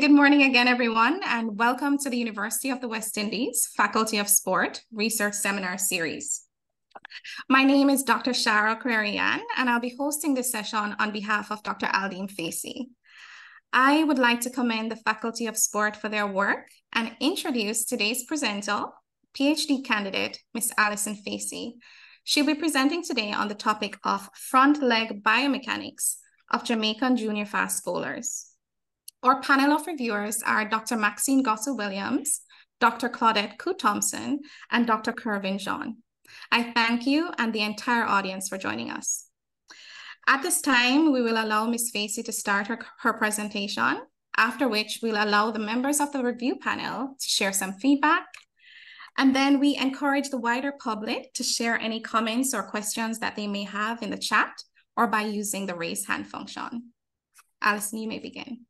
Good morning again, everyone, and welcome to the University of the West Indies Faculty of Sport Research Seminar Series. My name is Dr. Shara Querian, and I'll be hosting this session on behalf of Dr. Aldine Facey. I would like to commend the Faculty of Sport for their work and introduce today's presenter, PhD candidate, Ms. Alison Facey. She'll be presenting today on the topic of front leg biomechanics of Jamaican junior fast bowlers. Our panel of reviewers are Dr. Maxine Gossell Williams, Dr. Claudette Koo Thompson, and Dr. Kervin Jean. I thank you and the entire audience for joining us. At this time, we will allow Ms. Facey to start her, her presentation, after which we'll allow the members of the review panel to share some feedback. And then we encourage the wider public to share any comments or questions that they may have in the chat or by using the raise hand function. Alison, you may begin.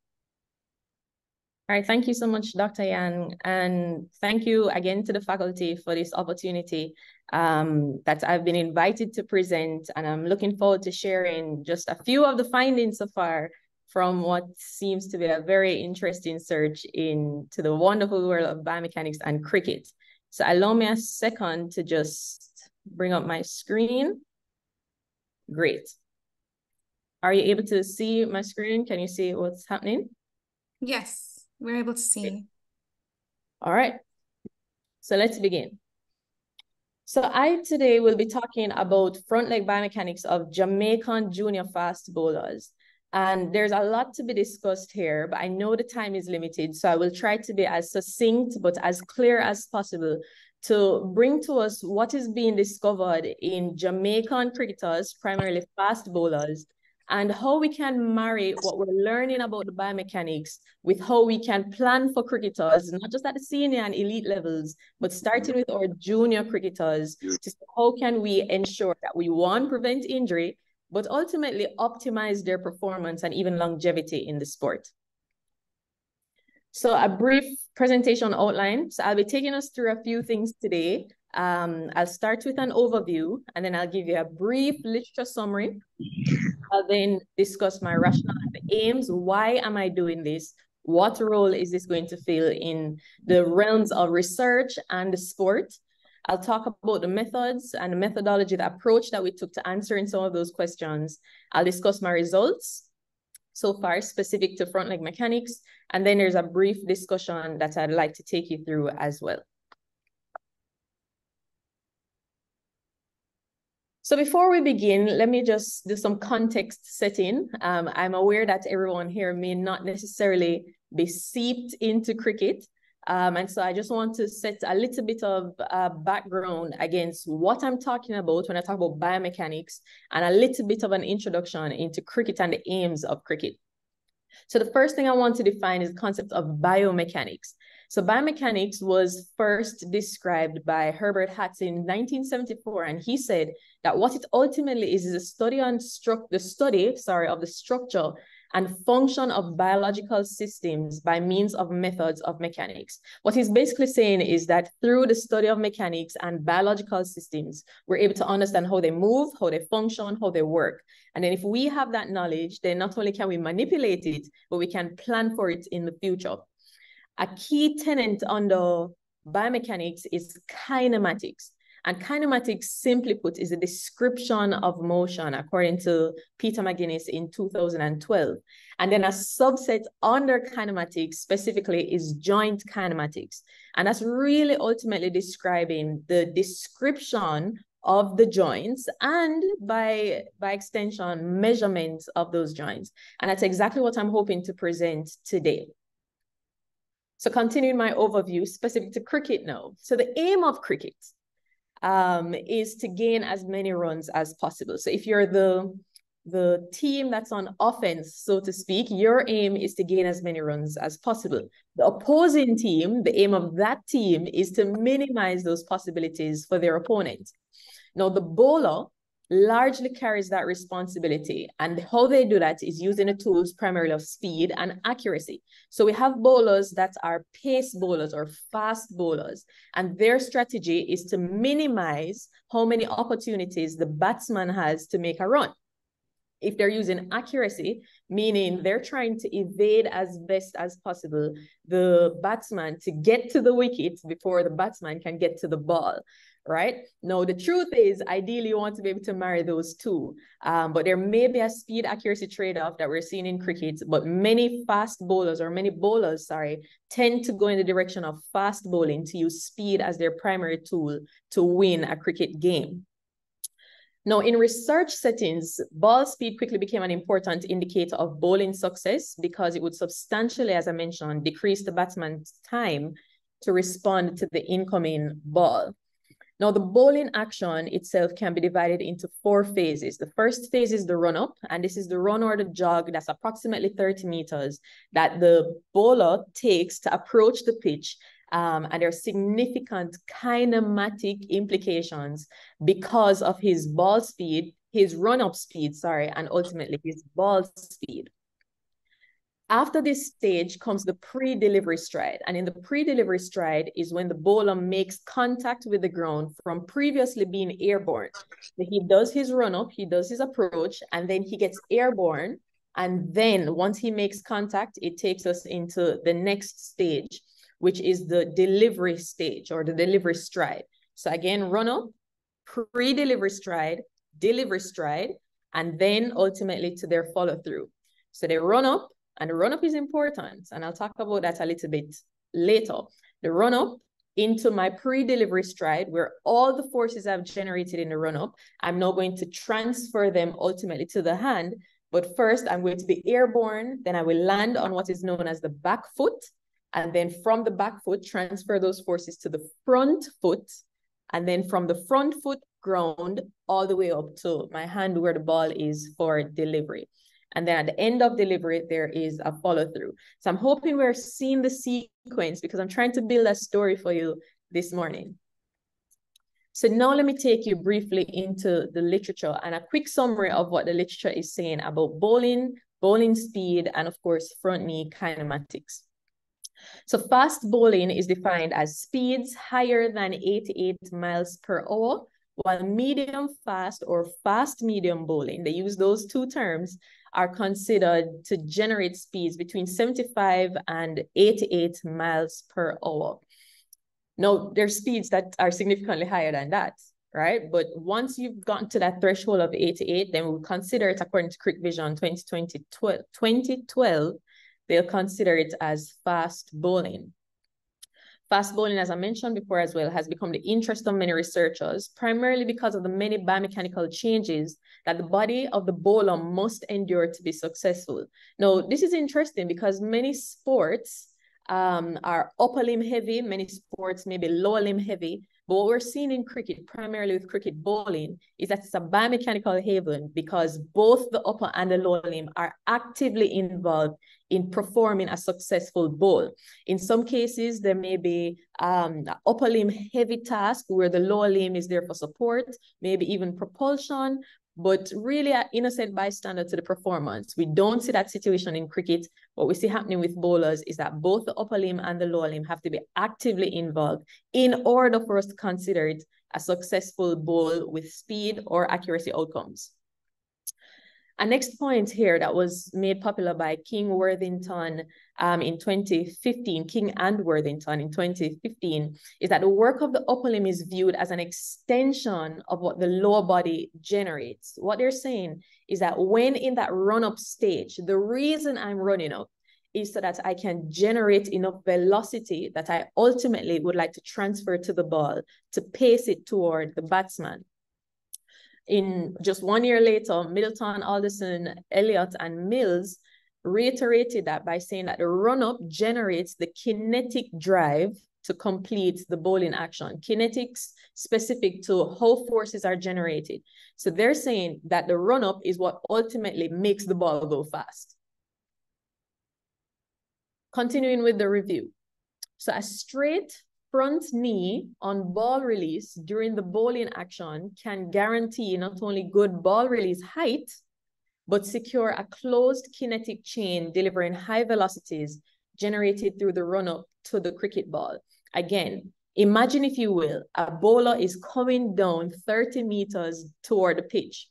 All right, thank you so much, Dr. Yan, and thank you again to the faculty for this opportunity um, that I've been invited to present, and I'm looking forward to sharing just a few of the findings so far from what seems to be a very interesting search into the wonderful world of biomechanics and cricket. So allow me a second to just bring up my screen. Great. Are you able to see my screen? Can you see what's happening? Yes we're able to see. All right. So let's begin. So I today will be talking about front leg biomechanics of Jamaican junior fast bowlers. And there's a lot to be discussed here, but I know the time is limited. So I will try to be as succinct, but as clear as possible to bring to us what is being discovered in Jamaican cricketers, primarily fast bowlers, and how we can marry what we're learning about the biomechanics with how we can plan for cricketers, not just at the senior and elite levels, but starting with our junior cricketers, to see how can we ensure that we, one, prevent injury, but ultimately optimize their performance and even longevity in the sport. So a brief presentation outline. So I'll be taking us through a few things today. Um, I'll start with an overview and then I'll give you a brief literature summary. I'll then discuss my rationale and aims. Why am I doing this? What role is this going to fill in the realms of research and the sport? I'll talk about the methods and the methodology, the approach that we took to answering some of those questions. I'll discuss my results so far specific to front leg mechanics. And then there's a brief discussion that I'd like to take you through as well. So before we begin, let me just do some context setting. Um, I'm aware that everyone here may not necessarily be seeped into cricket. Um, and so I just want to set a little bit of uh, background against what I'm talking about when I talk about biomechanics and a little bit of an introduction into cricket and the aims of cricket. So the first thing I want to define is the concept of biomechanics. So biomechanics was first described by Herbert Hatze in 1974, and he said that what it ultimately is is a study on the study, sorry, of the structure and function of biological systems by means of methods of mechanics. What he's basically saying is that through the study of mechanics and biological systems, we're able to understand how they move, how they function, how they work. And then if we have that knowledge, then not only can we manipulate it, but we can plan for it in the future. A key tenant under biomechanics is kinematics. And kinematics, simply put, is a description of motion, according to Peter McGinnis in 2012. And then a subset under kinematics specifically is joint kinematics. And that's really ultimately describing the description of the joints and by by extension measurements of those joints and that's exactly what i'm hoping to present today so continuing my overview specific to cricket now so the aim of cricket um, is to gain as many runs as possible. So if you're the the team that's on offense, so to speak, your aim is to gain as many runs as possible. The opposing team, the aim of that team is to minimize those possibilities for their opponent. Now, the bowler largely carries that responsibility. And how they do that is using the tools primarily of speed and accuracy. So we have bowlers that are pace bowlers or fast bowlers, and their strategy is to minimize how many opportunities the batsman has to make a run. if they're using accuracy, meaning they're trying to evade as best as possible the batsman to get to the wicket before the batsman can get to the ball, right? Now, the truth is, ideally, you want to be able to marry those two. Um, but there may be a speed accuracy trade off that we're seeing in cricket, but many fast bowlers or many bowlers, sorry, tend to go in the direction of fast bowling to use speed as their primary tool to win a cricket game. Now, in research settings, ball speed quickly became an important indicator of bowling success because it would substantially, as I mentioned, decrease the batsman's time to respond to the incoming ball. Now, the bowling action itself can be divided into four phases. The first phase is the run up, and this is the run or the jog that's approximately 30 meters that the bowler takes to approach the pitch um, and there are significant kinematic implications because of his ball speed, his run-up speed, sorry, and ultimately his ball speed. After this stage comes the pre-delivery stride. And in the pre-delivery stride is when the bowler makes contact with the ground from previously being airborne. He does his run-up, he does his approach, and then he gets airborne. And then once he makes contact, it takes us into the next stage, which is the delivery stage or the delivery stride. So again, run up, pre-delivery stride, delivery stride, and then ultimately to their follow through. So they run up, and the run up is important. And I'll talk about that a little bit later. The run up into my pre-delivery stride where all the forces I've generated in the run up, I'm now going to transfer them ultimately to the hand. But first I'm going to be airborne, then I will land on what is known as the back foot, and then from the back foot, transfer those forces to the front foot. And then from the front foot ground all the way up to my hand where the ball is for delivery. And then at the end of delivery, there is a follow through. So I'm hoping we're seeing the sequence because I'm trying to build a story for you this morning. So now let me take you briefly into the literature and a quick summary of what the literature is saying about bowling, bowling speed, and of course, front knee kinematics. So fast bowling is defined as speeds higher than 88 miles per hour, while medium fast or fast medium bowling, they use those two terms, are considered to generate speeds between 75 and 88 miles per hour. Now, there's speeds that are significantly higher than that, right? But once you've gotten to that threshold of 88, then we'll consider it according to Crick Vision 2020, 2012 they'll consider it as fast bowling. Fast bowling, as I mentioned before as well, has become the interest of many researchers, primarily because of the many biomechanical changes that the body of the bowler must endure to be successful. Now, this is interesting because many sports um, are upper limb heavy, many sports may be lower limb heavy, but what we're seeing in cricket, primarily with cricket bowling, is that it's a biomechanical haven because both the upper and the lower limb are actively involved in performing a successful bowl. In some cases, there may be um, upper limb heavy task where the lower limb is there for support, maybe even propulsion, but really an innocent bystander to the performance. We don't see that situation in cricket. What we see happening with bowlers is that both the upper limb and the lower limb have to be actively involved in order for us to consider it a successful bowl with speed or accuracy outcomes. A next point here that was made popular by King Worthington um, in 2015, King and Worthington in 2015, is that the work of the upper limb is viewed as an extension of what the lower body generates. What they're saying is that when in that run up stage, the reason I'm running up is so that I can generate enough velocity that I ultimately would like to transfer to the ball to pace it toward the batsman in just one year later, Middleton, Alderson, Elliott, and Mills reiterated that by saying that the run-up generates the kinetic drive to complete the bowling action. Kinetics specific to how forces are generated. So they're saying that the run-up is what ultimately makes the ball go fast. Continuing with the review. So a straight front knee on ball release during the bowling action can guarantee not only good ball release height, but secure a closed kinetic chain delivering high velocities generated through the run up to the cricket ball. Again, imagine if you will, a bowler is coming down 30 meters toward the pitch.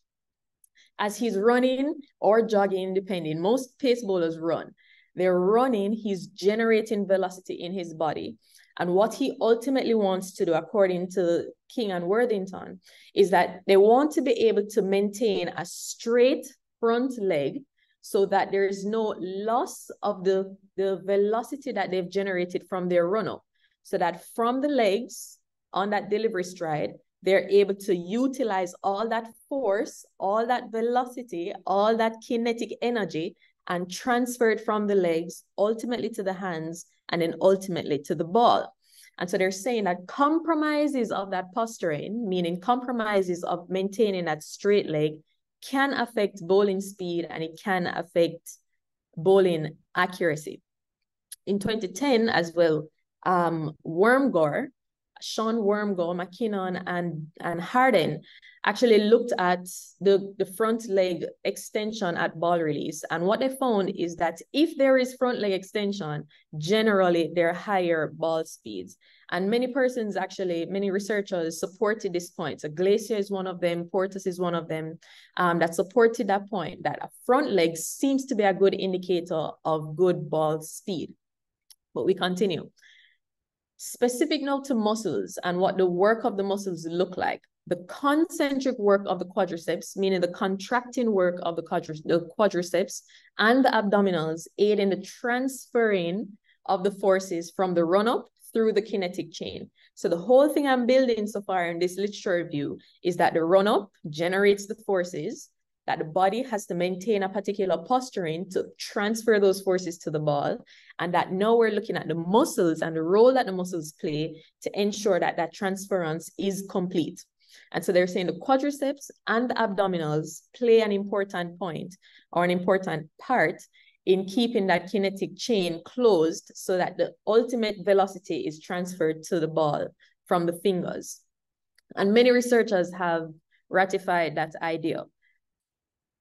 As he's running or jogging, depending, most pace bowlers run. They're running, he's generating velocity in his body. And what he ultimately wants to do, according to King and Worthington, is that they want to be able to maintain a straight front leg so that there is no loss of the, the velocity that they've generated from their run up. So that from the legs on that delivery stride, they're able to utilize all that force, all that velocity, all that kinetic energy and transfer it from the legs ultimately to the hands and then ultimately to the ball. And so they're saying that compromises of that posturing, meaning compromises of maintaining that straight leg, can affect bowling speed and it can affect bowling accuracy. In 2010 as well, um, Wormgoor, Sean Wormgoor, McKinnon, and, and Harden actually looked at the, the front leg extension at ball release. And what they found is that if there is front leg extension, generally there are higher ball speeds. And many persons actually, many researchers supported this point. So Glazier is one of them, Portus is one of them um, that supported that point that a front leg seems to be a good indicator of good ball speed. But we continue. Specific now to muscles and what the work of the muscles look like the concentric work of the quadriceps, meaning the contracting work of the, quadri- the quadriceps and the abdominals, aid in the transferring of the forces from the run up through the kinetic chain. So the whole thing I'm building so far in this literature review is that the run up generates the forces, that the body has to maintain a particular posturing to transfer those forces to the ball, and that now we're looking at the muscles and the role that the muscles play to ensure that that transference is complete. And so they're saying the quadriceps and the abdominals play an important point or an important part in keeping that kinetic chain closed so that the ultimate velocity is transferred to the ball from the fingers. And many researchers have ratified that idea.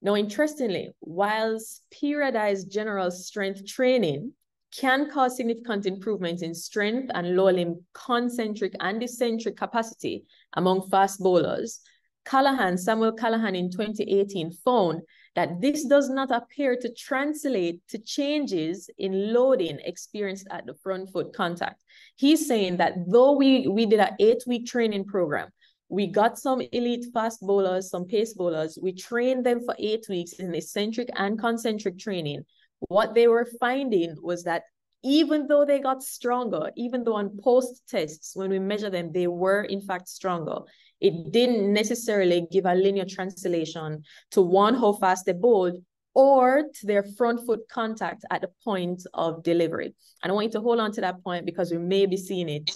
Now, interestingly, whilst periodized general strength training can cause significant improvements in strength and lower limb concentric and eccentric capacity among fast bowlers. Callaghan, Samuel Callaghan in 2018 found that this does not appear to translate to changes in loading experienced at the front foot contact. He's saying that though we, we did an eight week training program, we got some elite fast bowlers, some pace bowlers, we trained them for eight weeks in eccentric and concentric training what they were finding was that even though they got stronger, even though on post tests, when we measure them, they were in fact stronger, it didn't necessarily give a linear translation to one, how fast they bowled, or to their front foot contact at the point of delivery. And I want you to hold on to that point because we may be seeing it.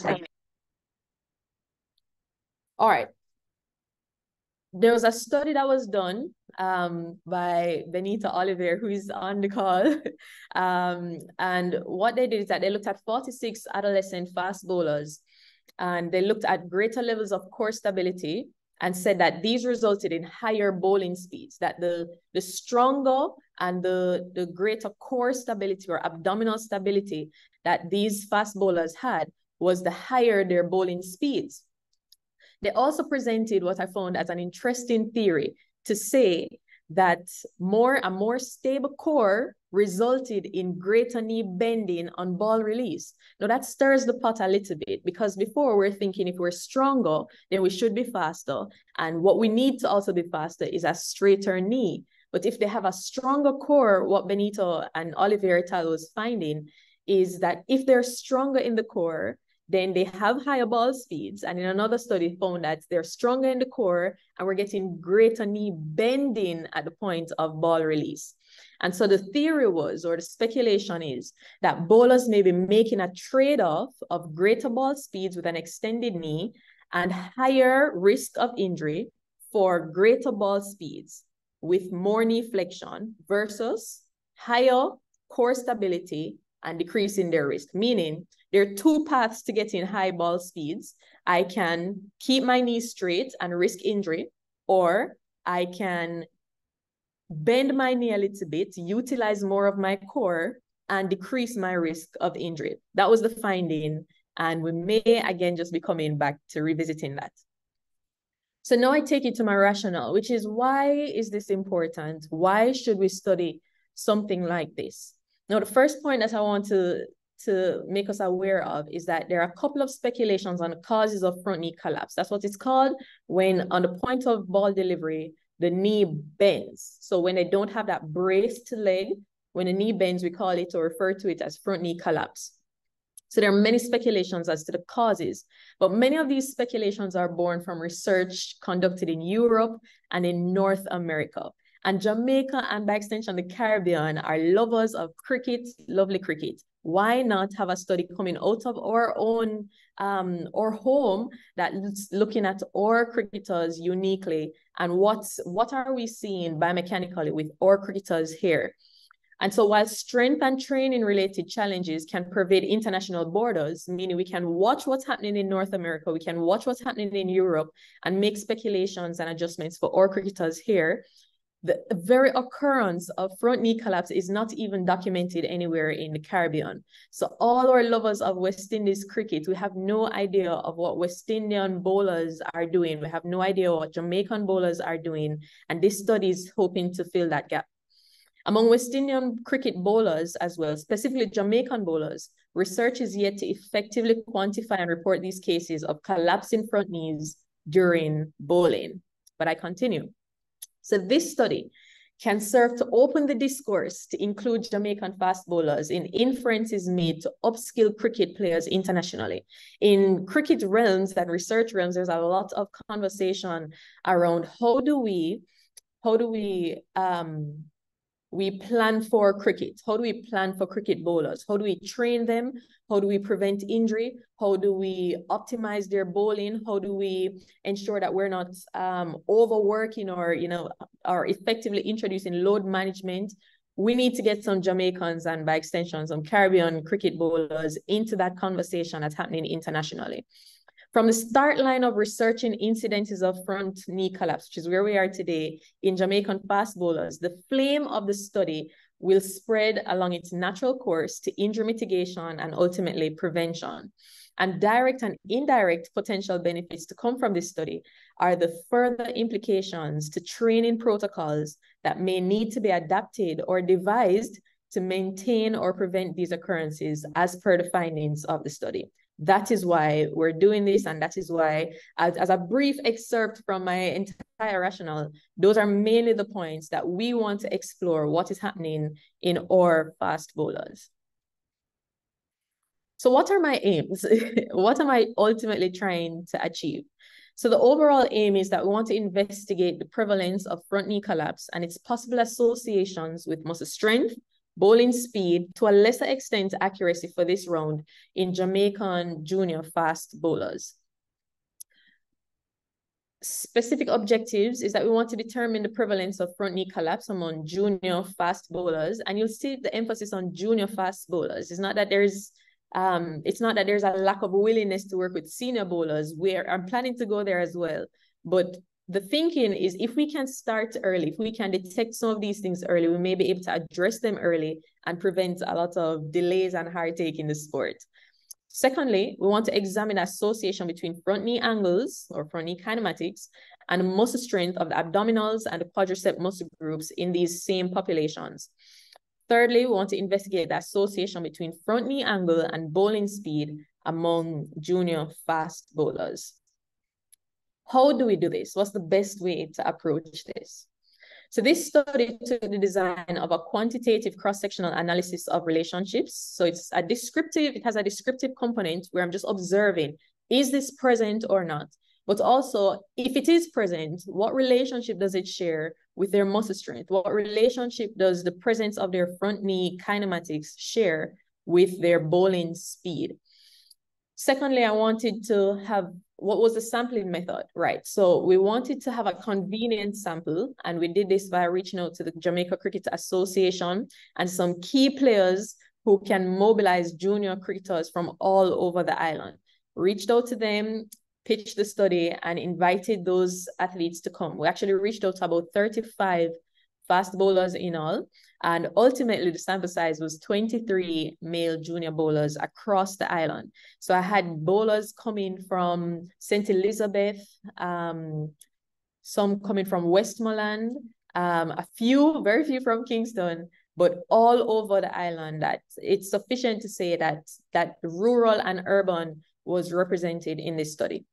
All right. There was a study that was done um, by Benita Olivier, who is on the call. um, and what they did is that they looked at 46 adolescent fast bowlers and they looked at greater levels of core stability and said that these resulted in higher bowling speeds, that the, the stronger and the, the greater core stability or abdominal stability that these fast bowlers had was the higher their bowling speeds. They also presented what I found as an interesting theory to say that more a more stable core resulted in greater knee bending on ball release. Now that stirs the pot a little bit because before we're thinking if we're stronger, then we should be faster. And what we need to also be faster is a straighter knee. But if they have a stronger core, what Benita and Olivier et was finding is that if they're stronger in the core, then they have higher ball speeds. And in another study found that they're stronger in the core and we're getting greater knee bending at the point of ball release. And so the theory was, or the speculation is, that bowlers may be making a trade-off of greater ball speeds with an extended knee and higher risk of injury for greater ball speeds with more knee flexion versus higher core stability and decreasing their risk, meaning there are two paths to getting high ball speeds. I can keep my knees straight and risk injury, or I can bend my knee a little bit, utilize more of my core, and decrease my risk of injury. That was the finding. And we may again just be coming back to revisiting that. So now I take it to my rationale, which is why is this important? Why should we study something like this? Now, the first point that I want to, to make us aware of is that there are a couple of speculations on the causes of front knee collapse. That's what it's called when on the point of ball delivery, the knee bends. So when they don't have that braced leg, when the knee bends, we call it or refer to it as front knee collapse. So there are many speculations as to the causes, but many of these speculations are born from research conducted in Europe and in North America. And Jamaica and by extension, the Caribbean are lovers of cricket, lovely cricket. Why not have a study coming out of our own um, or home that's looking at our cricketers uniquely and what's what are we seeing biomechanically with our cricketers here? And so while strength and training related challenges can pervade international borders, meaning we can watch what's happening in North America, we can watch what's happening in Europe and make speculations and adjustments for our cricketers here, the very occurrence of front knee collapse is not even documented anywhere in the Caribbean. So all our lovers of West Indies cricket, we have no idea of what West Indian bowlers are doing. We have no idea what Jamaican bowlers are doing. And this study is hoping to fill that gap. Among West Indian cricket bowlers as well, specifically Jamaican bowlers, research is yet to effectively quantify and report these cases of collapsing front knees during bowling. But I continue. So this study can serve to open the discourse to include Jamaican fast bowlers in inferences made to upskill cricket players internationally. In cricket realms and research realms, there's a lot of conversation around how do we, how do we um, we plan for cricket. How do we plan for cricket bowlers? How do we train them? How do we prevent injury? How do we optimize their bowling? How do we ensure that we're not um, overworking or, you know, are effectively introducing load management? We need to get some Jamaicans and by extension, some Caribbean cricket bowlers into that conversation that's happening internationally. From the start line of researching incidences of front knee collapse, which is where we are today in Jamaican fast bowlers, the flame of the study will spread along its natural course to injury mitigation and ultimately prevention. And direct and indirect potential benefits to come from this study are the further implications to training protocols that may need to be adapted or devised to maintain or prevent these occurrences as per the findings of the study that is why we're doing this and that is why as, as, a brief excerpt from my entire rationale those are mainly the points that we want to explore what is happening in our fast bowlers. So what are my aims? What am i ultimately trying to achieve? So the overall aim is that we want to investigate the prevalence of front knee collapse and its possible associations with muscle strength bowling speed, to a lesser extent accuracy for this round in Jamaican junior fast bowlers. Specific objectives is that we want to determine the prevalence of front knee collapse among junior fast bowlers. And you'll see the emphasis on junior fast bowlers. It's not that there's um, it's not that there's a lack of willingness to work with senior bowlers. Where I'm planning to go there as well. But the thinking is if we can start early, if we can detect some of these things early, we may be able to address them early and prevent a lot of delays and heartache in the sport. Secondly, we want to examine association between front knee angles or front knee kinematics and muscle strength of the abdominals and the quadricep muscle groups in these same populations. Thirdly, we want to investigate the association between front knee angle and bowling speed among junior fast bowlers. How do we do this? What's the best way to approach this? So this study took the design of a quantitative cross-sectional analysis of relationships. So it's a descriptive, it has a descriptive component where I'm just observing, is this present or not? But also, if it is present, what relationship does it share with their muscle strength? What relationship does the presence of their front knee kinematics share with their bowling speed? Secondly, I wanted to have what was the sampling method, right? So we wanted to have a convenient sample, and we did this by reaching out to the Jamaica Cricket Association and some key players who can mobilize junior cricketers from all over the island. Reached out to them, pitched the study, and invited those athletes to come. We actually reached out to about 35 fast bowlers in all. And ultimately, the sample size was 23 male junior bowlers across the island. So I had bowlers coming from St. Elizabeth, um, some coming from Westmoreland, um, a few, very few from Kingston, but all over the island that it's sufficient to say that that rural and urban was represented in this study.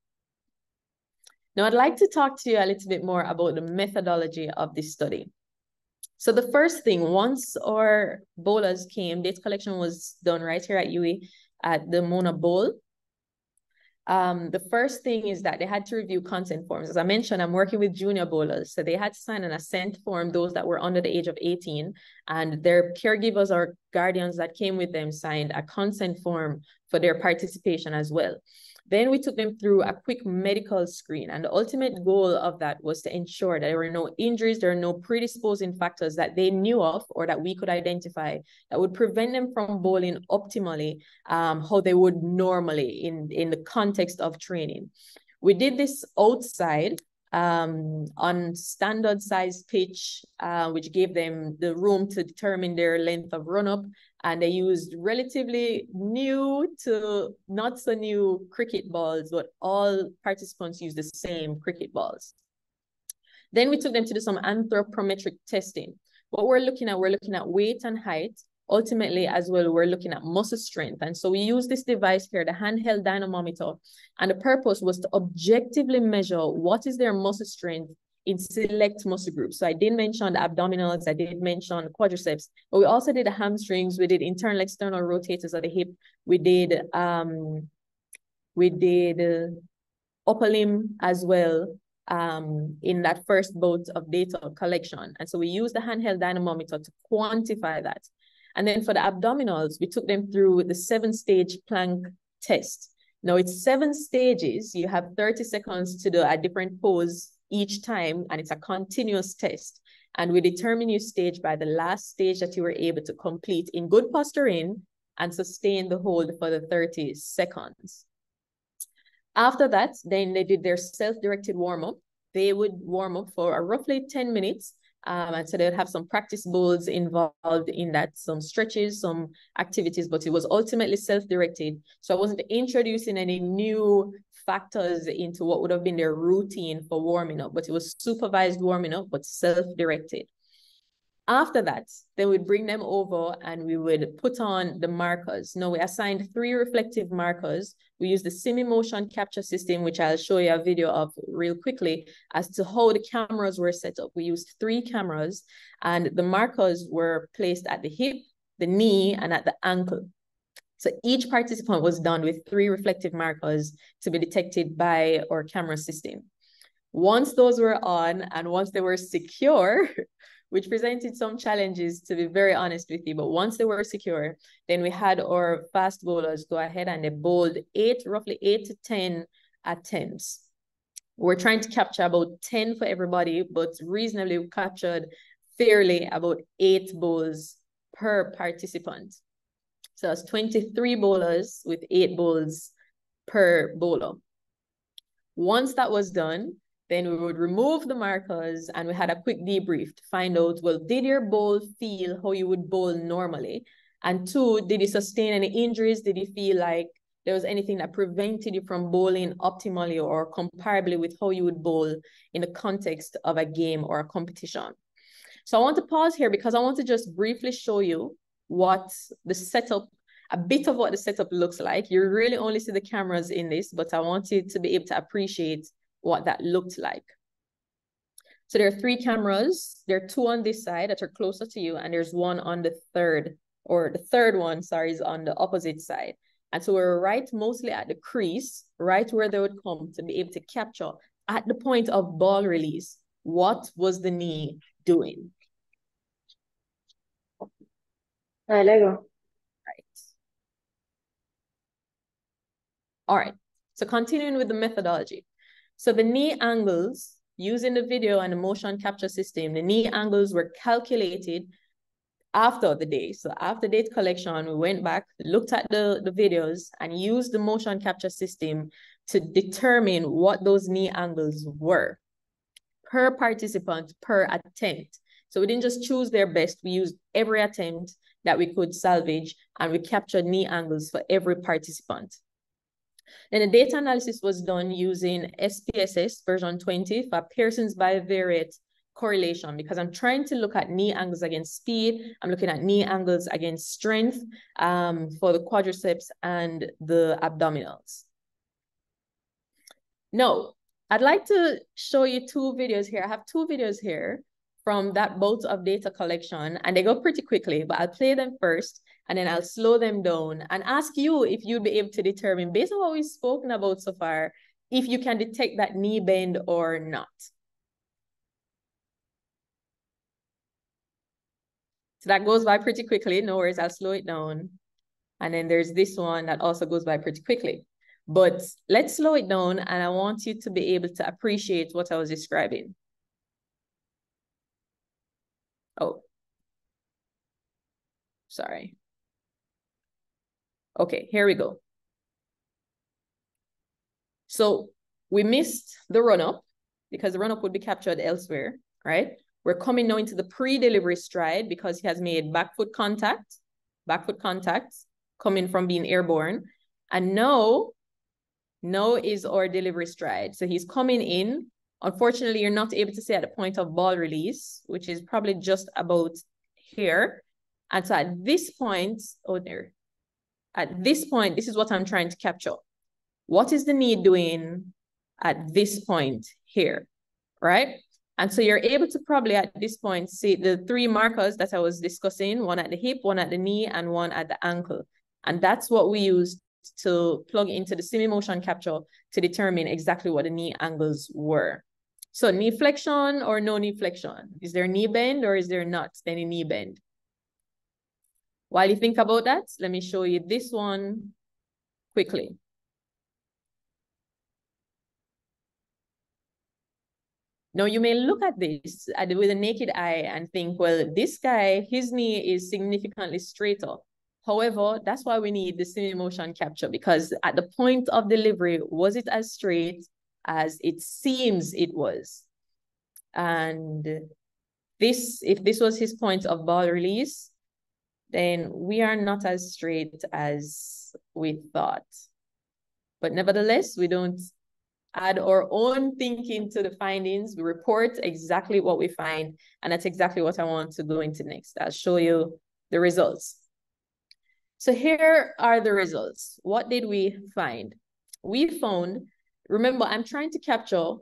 Now, I'd like to talk to you a little bit more about the methodology of this study. So the first thing, once our bowlers came, data collection was done right here at UWI at the Mona Bowl um, the first thing is that they had to review consent forms. As I mentioned, I'm working with junior bowlers. So they had to sign an assent form, those that were under the age of 18, and their caregivers or guardians that came with them signed a consent form for their participation as well. Then we took them through a quick medical screen. And the ultimate goal of that was to ensure that there were no injuries, there are no predisposing factors that they knew of or that we could identify that would prevent them from bowling optimally um, how they would normally in, in the context of training. We did this outside um, on standard size pitch, uh, which gave them the room to determine their length of run up and they used relatively new to not so new cricket balls, but all participants used the same cricket balls. Then we took them to do some anthropometric testing. What we're looking at, we're looking at weight and height. Ultimately, as well, we're looking at muscle strength. And so we use this device here, the handheld dynamometer. And the purpose was to objectively measure what is their muscle strength in select muscle groups. So I did mention the abdominals, I did mention quadriceps, but we also did the hamstrings, we did internal external rotators of the hip, we did um we did uh, upper limb as well um in that first bout of data collection. And so we used the handheld dynamometer to quantify that. And then for the abdominals, we took them through the seven stage plank test. Now it's seven stages. You have 30 seconds to do a different pose each time, and it's a continuous test. And we determine your stage by the last stage that you were able to complete in good posturing and sustain the hold for the 30 seconds. After that, then they did their self-directed warm-up. They would warm up for roughly 10 minutes. Um, and so they'd have some practice bowls involved in that, some stretches, some activities, but it was ultimately self-directed. So I wasn't introducing any new factors into what would have been their routine for warming up, but it was supervised warming up, but self-directed. After that, then we'd bring them over and we would put on the markers. Now we assigned three reflective markers. We use the Simi motion capture system, which I'll show you a video of real quickly as to how the cameras were set up. We used three cameras and the markers were placed at the hip, the knee, and at the ankle. So each participant was done with three reflective markers to be detected by our camera system. Once those were on and once they were secure, which presented some challenges to be very honest with you, but once they were secure, then we had our fast bowlers go ahead and they bowled eight, roughly eight to 10 attempts. We're trying to capture about 10 for everybody, but reasonably captured fairly about eight bowls per participant. So it's 23 bowlers with eight bowls per bowler. Once that was done, then we would remove the markers and we had a quick debrief to find out, well, did your bowl feel how you would bowl normally? And two, did you sustain any injuries? Did you feel like there was anything that prevented you from bowling optimally or comparably with how you would bowl in the context of a game or a competition? So I want to pause here because I want to just briefly show you what the setup, a bit of what the setup looks like. You really only see the cameras in this, but I want you to be able to appreciate what that looked like. So there are three cameras. There are two on this side that are closer to you, and there's one on the third, or the third one, sorry, is on the opposite side. And so we're right mostly at the crease, right where they would come to be able to capture at the point of ball release, what was the knee doing? Ah, Lego. Right. All right. So continuing with the methodology. So the knee angles using the video and the motion capture system, the knee angles were calculated after the day. So after data collection, we went back, looked at the, the videos and used the motion capture system to determine what those knee angles were per participant per attempt. So we didn't just choose their best, we used every attempt that we could salvage and we captured knee angles for every participant. Then the data analysis was done using SPSS version 20 for Pearson's bivariate correlation because I'm trying to look at knee angles against speed. I'm looking at knee angles against strength um, for the quadriceps and the abdominals. Now, I'd like to show you two videos here. I have two videos here from that boat of data collection and they go pretty quickly, but I'll play them first and then I'll slow them down and ask you if you'd be able to determine based on what we've spoken about so far, if you can detect that knee bend or not. So that goes by pretty quickly. No worries, I'll slow it down. And then there's this one that also goes by pretty quickly. But let's slow it down and I want you to be able to appreciate what I was describing. Oh, sorry. Okay, here we go. So we missed the run-up because the run-up would be captured elsewhere, right? We're coming now into the pre-delivery stride because he has made back foot contact, back foot contact coming from being airborne. And now, now is our delivery stride. So he's coming in. Unfortunately, you're not able to see at the point of ball release, which is probably just about here. And so at this point, oh, there, at this point, this is what I'm trying to capture. What is the knee doing at this point here, right? And so you're able to probably at this point see the three markers that I was discussing, one at the hip, one at the knee, and one at the ankle. And that's what we use to plug into the Simi motion capture to determine exactly what the knee angles were. So knee flexion or no knee flexion? Is there knee bend or is there not any knee bend? While you think about that, let me show you this one quickly. Now you may look at this with a naked eye and think, well, this guy, his knee is significantly straighter. However, that's why we need the Simi motion capture because at the point of delivery, was it as straight as it seems it was? And this, if this was his point of ball release, then we are not as straight as we thought. But nevertheless, we don't add our own thinking to the findings. We report exactly what we find, and that's exactly what I want to go into next. I'll show you the results. So here are the results. What did we find? We found, remember, I'm trying to capture,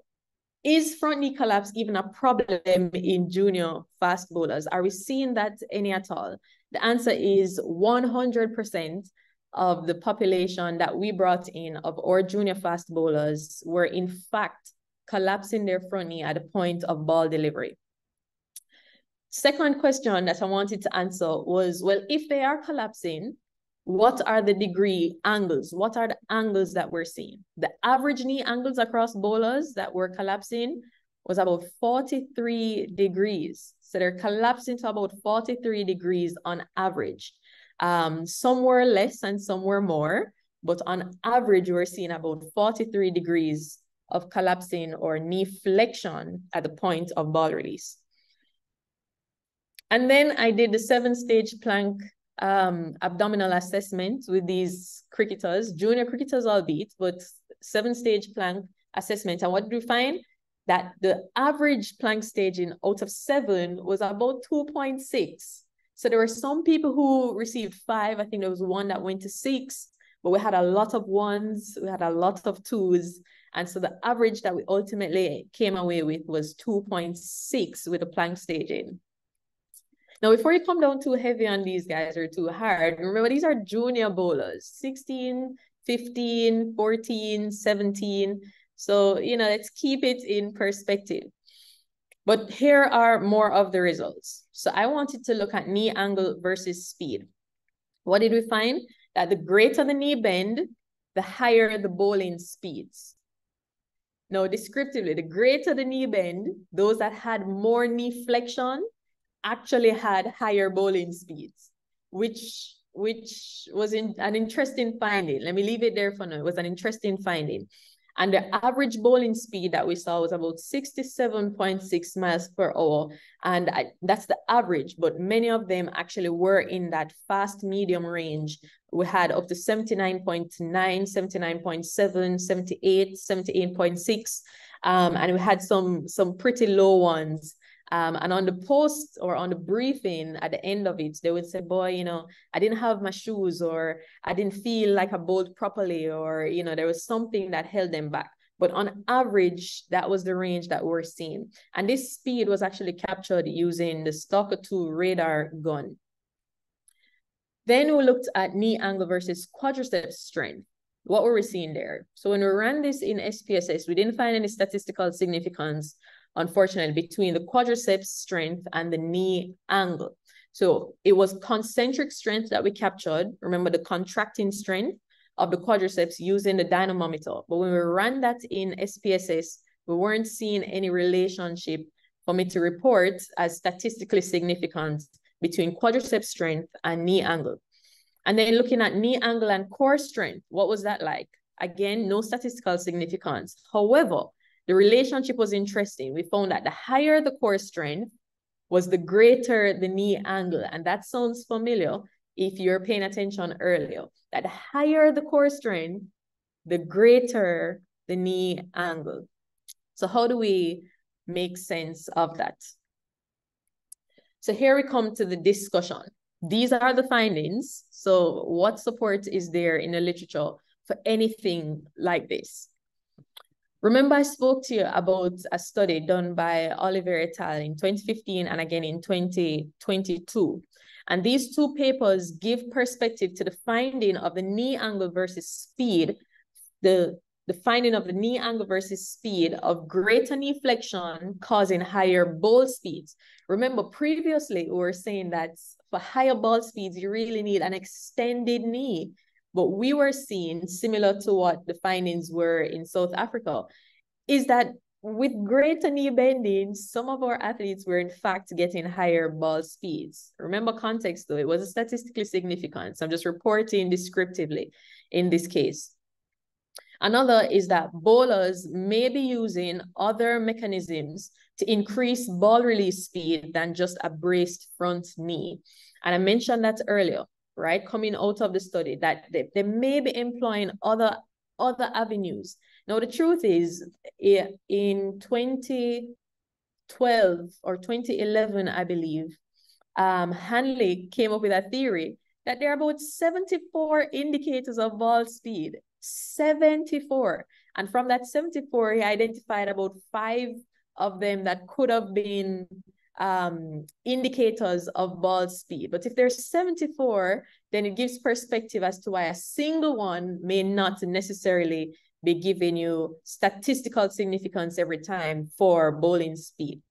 is front knee collapse even a problem in junior fast bowlers? Are we seeing that any at all? The answer is 100% of the population that we brought in of our junior fast bowlers were in fact collapsing their front knee at the point of ball delivery. Second question that I wanted to answer was, well, if they are collapsing, what are the degree angles? What are the angles that we're seeing? The average knee angles across bowlers that were collapsing was about 43 degrees. So they're collapsing to about 43 degrees on average. Um, some were less and some were more, but on average, we're seeing about 43 degrees of collapsing or knee flexion at the point of ball release. And then I did the seven stage plank um, abdominal assessment with these cricketers, junior cricketers albeit, but seven stage plank assessment. And what did we find? that the average plank staging out of seven was about 2.6. So there were some people who received five. I think there was one that went to six, but we had a lot of ones, we had a lot of twos. And so the average that we ultimately came away with was 2.6 with the plank staging. Now, before you come down too heavy on these guys or too hard, remember these are junior bowlers, 16, 15, 14, 17. So, you know, let's keep it in perspective. But here are more of the results. So I wanted to look at knee angle versus speed. What did we find? That the greater the knee bend, the higher the bowling speeds. Now, descriptively, the greater the knee bend, those that had more knee flexion actually had higher bowling speeds, which which was in, an interesting finding. Let me leave it there for now. It was an interesting finding. And the average bowling speed that we saw was about 67.6 miles per hour. And I, that's the average, but many of them actually were in that fast medium range. We had up to 79.9, 79.7, 78, 78.6. Um, and we had some, some pretty low ones. Um, and on the post or on the briefing at the end of it, they would say, boy, you know, I didn't have my shoes or I didn't feel like I bowled properly or, you know, there was something that held them back. But on average, that was the range that we're seeing. And this speed was actually captured using the Stalker 2 radar gun. Then we looked at knee angle versus quadriceps strength. What were we seeing there? So when we ran this in SPSS, we didn't find any statistical significance unfortunately, between the quadriceps strength and the knee angle. So it was concentric strength that we captured. Remember the contracting strength of the quadriceps using the dynamometer. But when we ran that in SPSS, we weren't seeing any relationship for me to report as statistically significant between quadriceps strength and knee angle. And then looking at knee angle and core strength, what was that like? Again, no statistical significance. However, the relationship was interesting. We found that the higher the core strength was the greater the knee angle. And that sounds familiar if you're paying attention earlier. That the higher the core strength, the greater the knee angle. So how do we make sense of that? So here we come to the discussion. These are the findings. So what support is there in the literature for anything like this? Remember, I spoke to you about a study done by Olivier et al. in 2015 and again in 2022. And these two papers give perspective to the finding of the knee angle versus speed, the, the finding of the knee angle versus speed of greater knee flexion causing higher ball speeds. Remember, previously we were saying that for higher ball speeds, you really need an extended knee but we were seeing, similar to what the findings were in South Africa, is that with greater knee bending, some of our athletes were in fact getting higher ball speeds. Remember context though, it was statistically significant. So I'm just reporting descriptively in this case. Another is that bowlers may be using other mechanisms to increase ball release speed than just a braced front knee. And I mentioned that earlier right, coming out of the study that they, they may be employing other other avenues. Now, the truth is, in 2012 or 2011, I believe, um, Hanley came up with a theory that there are about 74 indicators of ball speed. 74. And from that 74, he identified about five of them that could have been um, indicators of ball speed. But if there's 74, then it gives perspective as to why a single one may not necessarily be giving you statistical significance every time for bowling speed.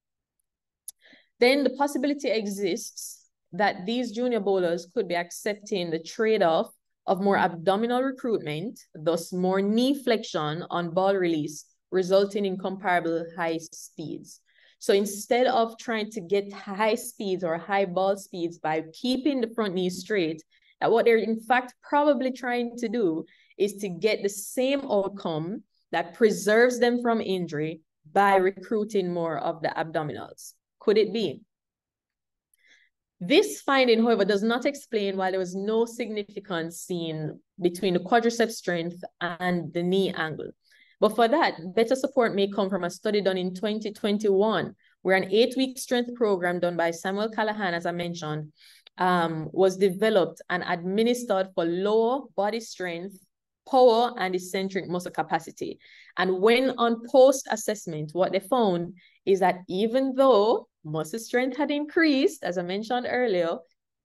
Then the possibility exists that these junior bowlers could be accepting the trade-off of more abdominal recruitment, thus more knee flexion on ball release, resulting in comparable high speeds. So instead of trying to get high speeds or high ball speeds by keeping the front knee straight, that what they're in fact probably trying to do is to get the same outcome that preserves them from injury by recruiting more of the abdominals. Could it be? This finding, however, does not explain why there was no significance seen between the quadriceps strength and the knee angle. But for that, better support may come from a study done in 2021, where an eight-week strength program done by Samuel Callaghan, as I mentioned, um, was developed and administered for lower body strength, power, and eccentric muscle capacity. And when on post-assessment, what they found is that even though muscle strength had increased, as I mentioned earlier,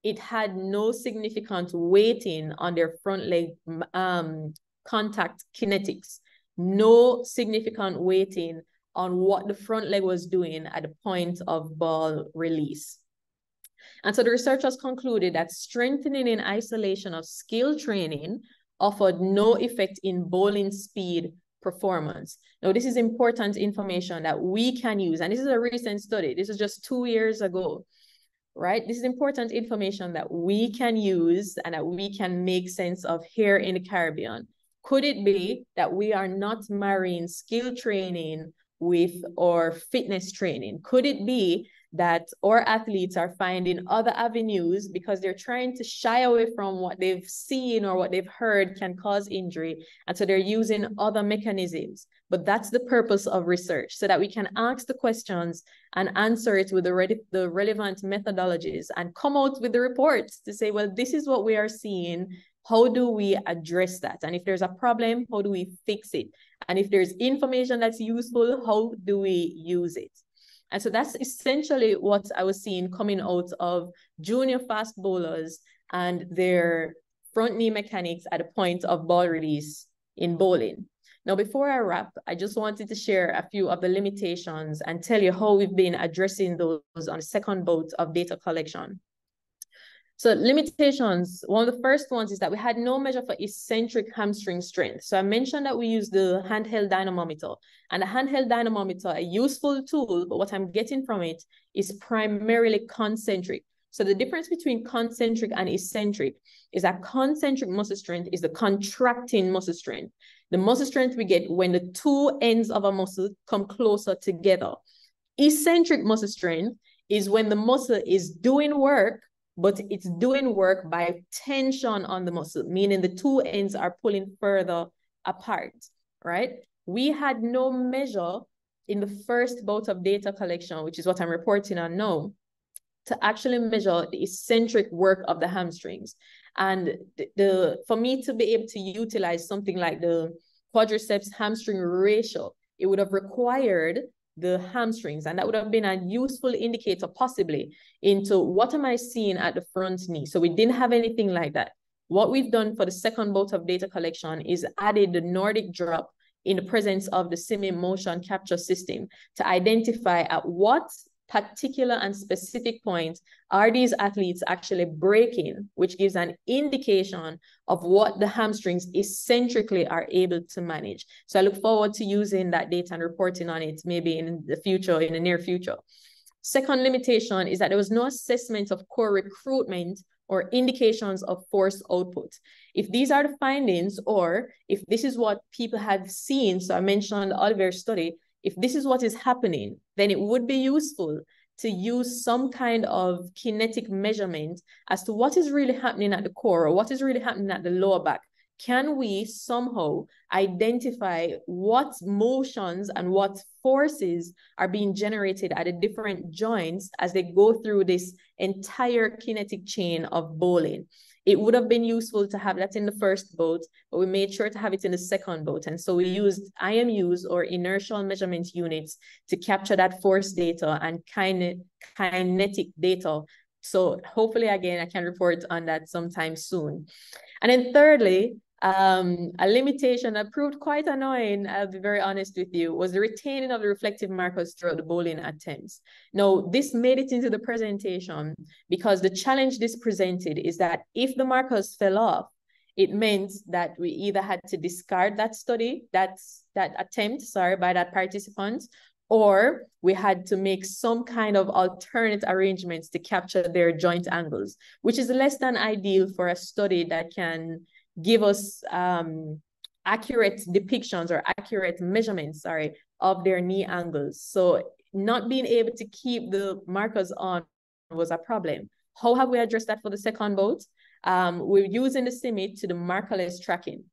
it had no significant weighting on their front leg um, contact kinetics no significant weighting on what the front leg was doing at the point of ball release. And so the researchers concluded that strengthening in isolation of skill training offered no effect in bowling speed performance. Now, this is important information that we can use. And this is a recent study. This is just two years ago, right? This is important information that we can use and that we can make sense of here in the Caribbean Could it be that we are not marrying skill training with our fitness training? Could it be that our athletes are finding other avenues because they're trying to shy away from what they've seen or what they've heard can cause injury. And so they're using other mechanisms. But that's the purpose of research so that we can ask the questions and answer it with the, re- the relevant methodologies and come out with the reports to say, well, this is what we are seeing. How do we address that? And if there's a problem, how do we fix it? And if there's information that's useful, how do we use it? And so that's essentially what I was seeing coming out of junior fast bowlers and their front knee mechanics at a point of ball release in bowling. Now, before I wrap, I just wanted to share a few of the limitations and tell you how we've been addressing those on the second boat of data collection. So limitations, one of the first ones is that we had no measure for eccentric hamstring strength. So I mentioned that we use the handheld dynamometer and the handheld dynamometer, a useful tool, but what I'm getting from it is primarily concentric. So the difference between concentric and eccentric is that concentric muscle strength is the contracting muscle strength. The muscle strength we get when the two ends of a muscle come closer together. Eccentric muscle strength is when the muscle is doing work but it's doing work by tension on the muscle, meaning the two ends are pulling further apart, right? We had no measure in the first bout of data collection, which is what I'm reporting on now, to actually measure the eccentric work of the hamstrings. And the, the for me to be able to utilize something like the quadriceps hamstring ratio, it would have required the hamstrings. And that would have been a useful indicator possibly into what am I seeing at the front knee. So we didn't have anything like that. What we've done for the second bout of data collection is added the Nordic drop in the presence of the Simi motion capture system to identify at what particular and specific points are these athletes actually breaking, which gives an indication of what the hamstrings eccentrically are able to manage. So I look forward to using that data and reporting on it maybe in the future, in the near future. Second limitation is that there was no assessment of core recruitment or indications of force output. If these are the findings, or if this is what people have seen, so I mentioned the Olivier study, if this is what is happening, then it would be useful to use some kind of kinetic measurement as to what is really happening at the core or what is really happening at the lower back. Can we somehow identify what motions and what forces are being generated at the different joints as they go through this entire kinetic chain of bowling? It would have been useful to have that in the first boat, but we made sure to have it in the second boat. And so we used IMUs or inertial measurement units to capture that force data and kind kinetic data. So hopefully, again, I can report on that sometime soon. And then thirdly, um, a limitation that proved quite annoying, I'll be very honest with you, was the retaining of the reflective markers throughout the bowling attempts. Now, this made it into the presentation because the challenge this presented is that if the markers fell off, it meant that we either had to discard that study, that's that attempt, sorry, by that participant, or we had to make some kind of alternate arrangements to capture their joint angles, which is less than ideal for a study that can give us um, accurate depictions or accurate measurements, sorry, of their knee angles. So not being able to keep the markers on was a problem. How have we addressed that for the second boat? Um, we're using the Simi to the markerless tracking.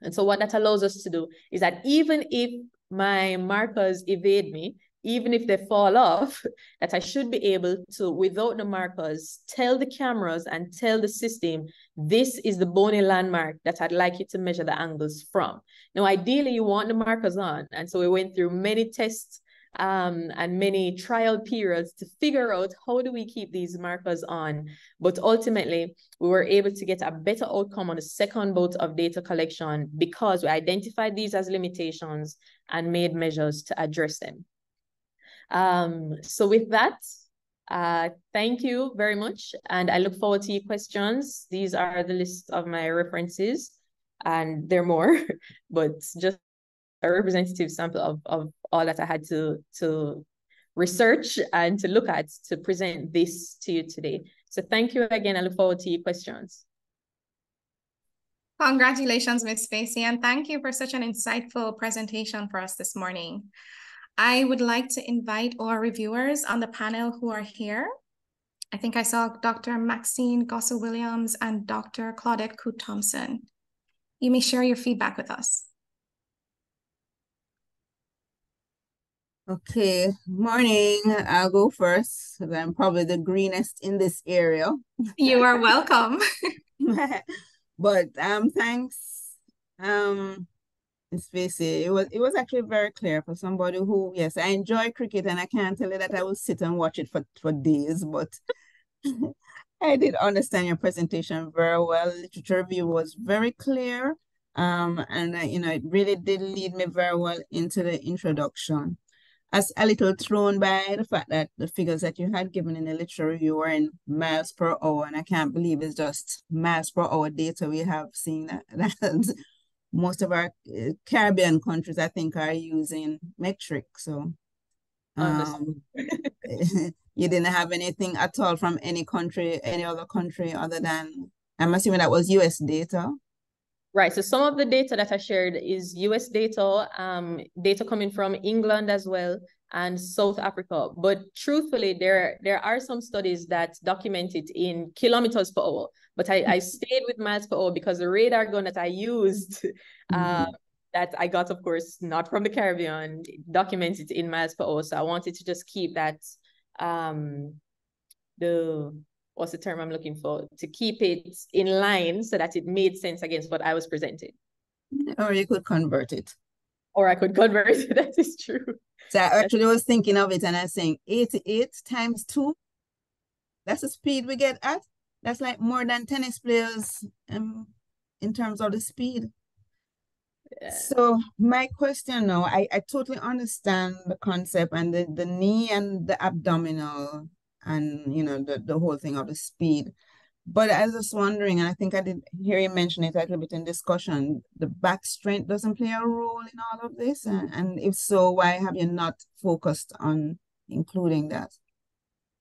And so what that allows us to do is that even if my markers evade me, even if they fall off, that I should be able to, without the markers, tell the cameras and tell the system, this is the bony landmark that I'd like you to measure the angles from. Now, ideally, you want the markers on. And so we went through many tests um, and many trial periods to figure out how do we keep these markers on. But ultimately, we were able to get a better outcome on the second boat of data collection because we identified these as limitations and made measures to address them. Um, so with that, uh, thank you very much. And I look forward to your questions. These are the list of my references and there are more, but just a representative sample of, of all that I had to, to research and to look at to present this to you today. So thank you again. I look forward to your questions. Congratulations, Ms. Facey, and thank you for such an insightful presentation for us this morning. I would like to invite our reviewers on the panel who are here. I think I saw Dr. Maxine Gossell Williams and Dr. Claudette Coote Thompson. You may share your feedback with us. Okay, morning. I'll go first. I'm probably the greenest in this area. You are welcome. but um, thanks. Um, Ms. Facey, it was it was actually very clear for somebody who, yes, I enjoy cricket and I can't tell you that I will sit and watch it for, for days, but I did understand your presentation very well. Literature review was very clear. Um, and uh, you know, it really did lead me very well into the introduction as a little thrown by the fact that the figures that you had given in the literature review were in miles per hour, and I can't believe it's just miles per hour data we have seen that, that most of our uh, Caribbean countries, I think, are using metric. So um, you didn't have anything at all from any country, any other country other than, I'm assuming that was US data. Right. So some of the data that I shared is US data, um, data coming from England as well and South Africa. But truthfully, there there are some studies that document it in kilometers per hour. But I, I stayed with miles per hour because the radar gun that I used, uh, mm-hmm. that I got, of course, not from the Caribbean, documented in miles per hour. So I wanted to just keep that um the what's the term I'm looking for, to keep it in line so that it made sense against what I was presenting. Or you could convert it. Or I could convert it, that is true. So I actually was thinking of it and I was saying 88 times two, that's the speed we get at. That's like more than tennis players um, in terms of the speed. Yeah. So my question now, I, I totally understand the concept and the, the knee and the abdominal and you know the, the whole thing of the speed but I was just wondering, and I think I did hear you mention it a little bit in discussion, the back strength doesn't play a role in all of this. And, and if so, why have you not focused on including that?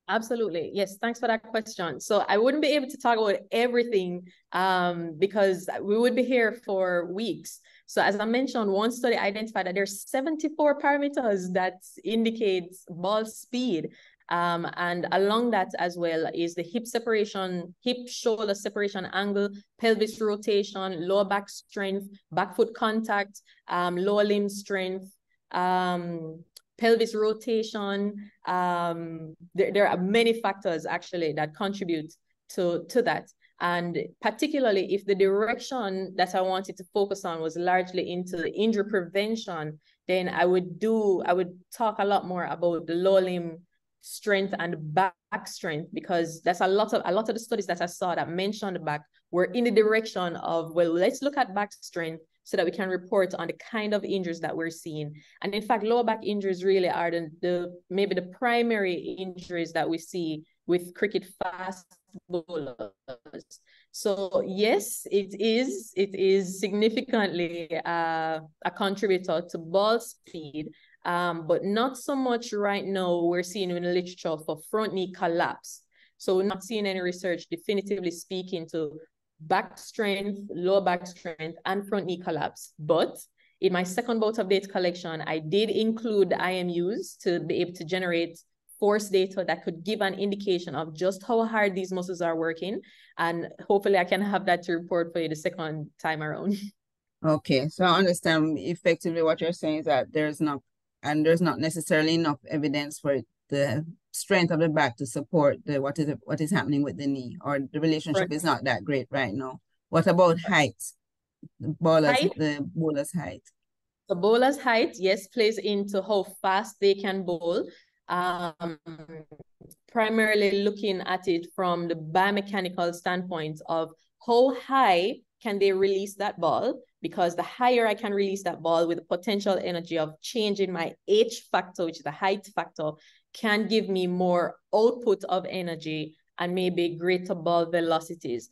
Absolutely. Yes. Thanks for that question. So I wouldn't be able to talk about everything um, because we would be here for weeks. So as I mentioned, one study identified that there's 74 parameters that indicates ball speed. Um, and along that as well is the hip separation, hip shoulder separation angle, pelvis rotation, lower back strength, back foot contact, um, lower limb strength, um, pelvis rotation. Um, there, there are many factors actually that contribute to, to that. And particularly if the direction that I wanted to focus on was largely into injury prevention, then I would do, I would talk a lot more about the lower limb strength and back strength because that's a lot of a lot of the studies that I saw that mentioned the back were in the direction of well let's look at back strength so that we can report on the kind of injuries that we're seeing and in fact lower back injuries really are the, the maybe the primary injuries that we see with cricket fast bowlers so yes it is it is significantly uh, a contributor to ball speed um, but not so much right now we're seeing in the literature for front knee collapse. So we're not seeing any research definitively speaking to back strength, lower back strength, and front knee collapse. But in my second bout of data collection, I did include IMUs to be able to generate force data that could give an indication of just how hard these muscles are working. And hopefully I can have that to report for you the second time around. Okay, so I understand effectively what you're saying is that there's not and there's not necessarily enough evidence for the strength of the back to support the what is what is happening with the knee or the relationship right. is not that great right now. What about height? The bowler's height? the bowler's height. The bowler's height, yes, plays into how fast they can bowl. Um, primarily looking at it from the biomechanical standpoint of how high can they release that ball because the higher I can release that ball with the potential energy of changing my H factor, which is the height factor, can give me more output of energy and maybe greater ball velocities.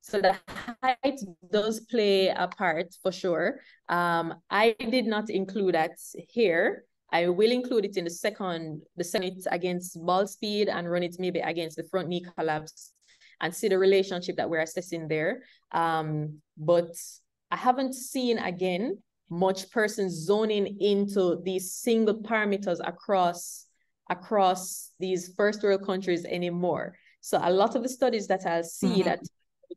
So the height does play a part for sure. Um, I did not include that here. I will include it in the second, the second against ball speed and run it maybe against the front knee collapse and see the relationship that we're assessing there. Um, but I haven't seen again much person zoning into these single parameters across across these first world countries anymore. So a lot of the studies that I'll see mm-hmm. that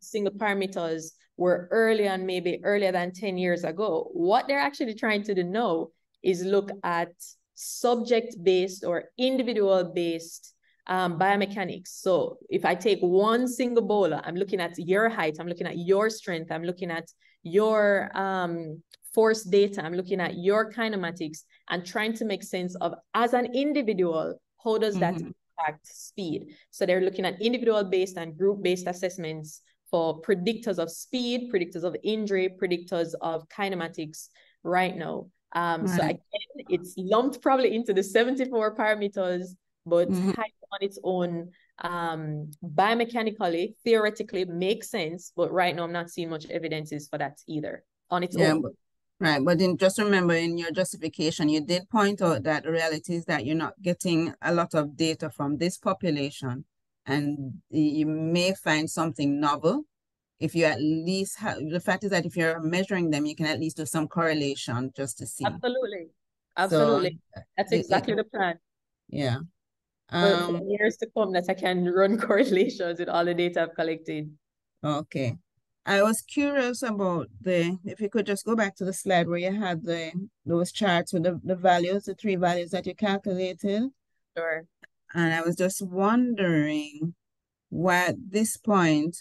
single parameters were early on, maybe earlier than 10 years ago. What they're actually trying to do now is look at subject-based or individual-based um, biomechanics. So if I take one single bowler, I'm looking at your height, I'm looking at your strength, I'm looking at your um, force data, I'm looking at your kinematics and trying to make sense of as an individual, how does that mm-hmm. impact speed? So they're looking at individual based and group based assessments for predictors of speed, predictors of injury, predictors of kinematics right now. Um, right. So again, it's lumped probably into the 74 parameters, but mm-hmm. on its own, um, biomechanically, theoretically makes sense. But right now, I'm not seeing much evidences for that either on its yeah, own. But, right. But then just remember in your justification, you did point out that the reality is that you're not getting a lot of data from this population. And you may find something novel if you at least have the fact is that if you're measuring them you can at least do some correlation just to see. Absolutely. Absolutely. So, that's exactly it, the plan. Yeah. Um years to come that i can run correlations with all the data i've collected. Okay i was curious about the if you could just go back to the slide where you had the those charts with the, the values the three values that you calculated sure and I was just wondering why at this point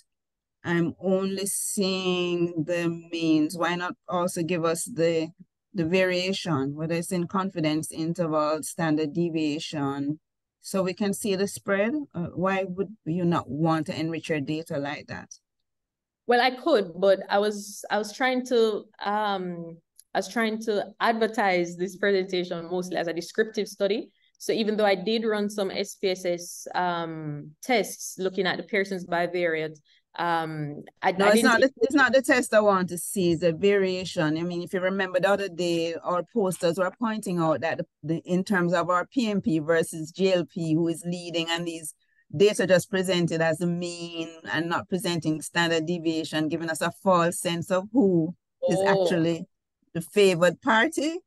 I'm only seeing the means. Why not also give us the the variation, whether it's in confidence interval, standard deviation, so we can see the spread? Uh, why would you not want to enrich your data like that? Well, I could, but I was I was trying to um I was trying to advertise this presentation mostly as a descriptive study so even though I did run some SPSS um, tests looking at the Pearson's bivariate, um, I, no, I it's not. The, it's not the test I want to see. It's the variation. I mean, if you remember the other day, our posters were pointing out that the, the, in terms of our PNP versus JLP, who is leading, and these data just presented as the mean and not presenting standard deviation, giving us a false sense of who oh. is actually the favored party.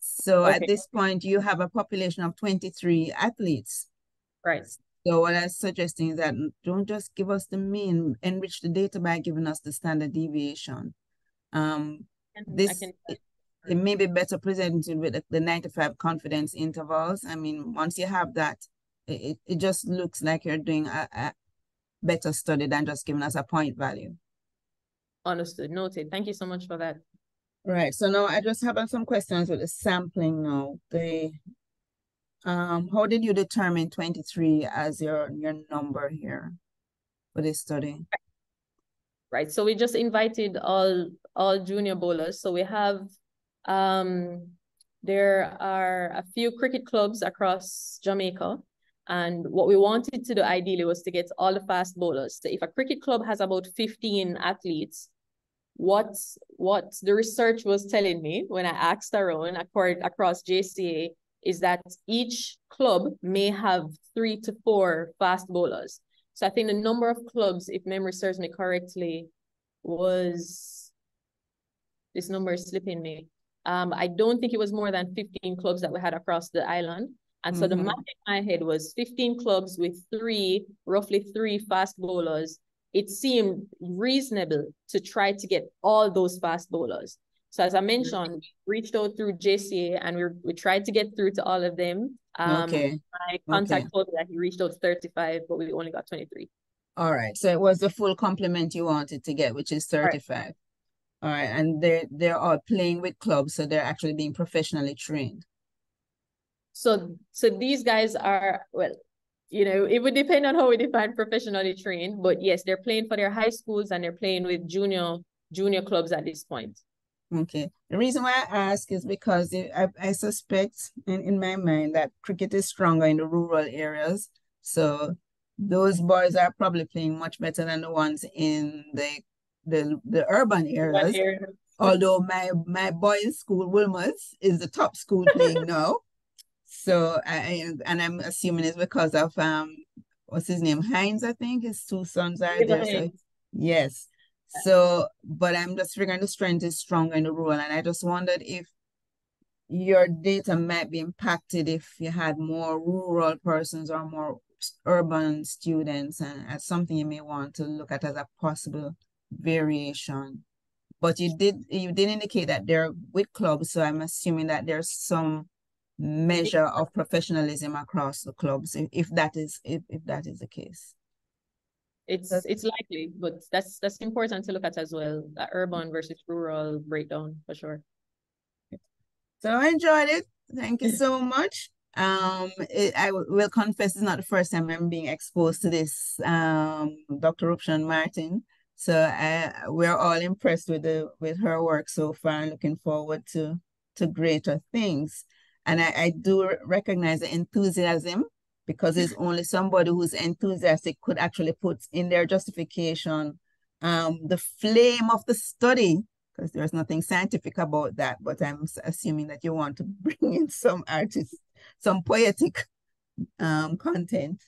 So okay. at this point, you have a population of 23 athletes. Right. So what I'm suggesting is that don't just give us the mean, enrich the data by giving us the standard deviation. Um, this can... it, it, may be better presented with the, the 95 confidence intervals. I mean, once you have that, it, it just looks like you're doing a, a better study than just giving us a point value. Understood. Noted. Thank you so much for that. Right. So now I just have some questions with the sampling now. The um how did you determine 23 as your your number here for this study? Right. So we just invited all all junior bowlers. So we have um there are a few cricket clubs across Jamaica. And what we wanted to do ideally was to get all the fast bowlers. So if a cricket club has about 15 athletes, what what the research was telling me when I asked around across JCA is that each club may have three to four fast bowlers. So I think the number of clubs, if memory serves me correctly, was this number is slipping me. Um, I don't think it was more than 15 clubs that we had across the island. And so mm -hmm. the mm-hmm. math in my head was 15 clubs with three, roughly three fast bowlers it seemed reasonable to try to get all those fast bowlers. So as I mentioned, we reached out through JCA and we, we tried to get through to all of them. Um, okay. My contact okay. told me that he reached out to 35, but we only got 23. All right. So it was the full complement you wanted to get, which is 35. Right. All right. And they're, they're all playing with clubs, so they're actually being professionally trained. So, so these guys are, well, you know, it would depend on how we define professionally trained, but yes, they're playing for their high schools and they're playing with junior junior clubs at this point. Okay. The reason why I ask is because I, I suspect in, in my mind that cricket is stronger in the rural areas. So those boys are probably playing much better than the ones in the the, the urban areas. Although my my boys' school, Wolmer's, is the top school playing now. So I and I'm assuming it's because of um what's his name Hines I think his two sons are there. So, yes. So, but I'm just figuring the strength is stronger in the rural, and I just wondered if your data might be impacted if you had more rural persons or more urban students, and as something you may want to look at as a possible variation. But you did you did indicate that they're with clubs, so I'm assuming that there's some measure of professionalism across the clubs, if, if that is if, if that is the case. It's it's likely, but that's that's important to look at as well. That urban versus rural breakdown for sure. So I enjoyed it. Thank you so much. Um, it, I will confess it's not the first time I'm being exposed to this, um, Dr. Rupshan Martin. So I, we're all impressed with the with her work so far and looking forward to to greater things. And I, I do recognize the enthusiasm because it's only somebody who's enthusiastic could actually put in their justification um, the flame of the study, because there's nothing scientific about that, but I'm assuming that you want to bring in some artist, some poetic um, content.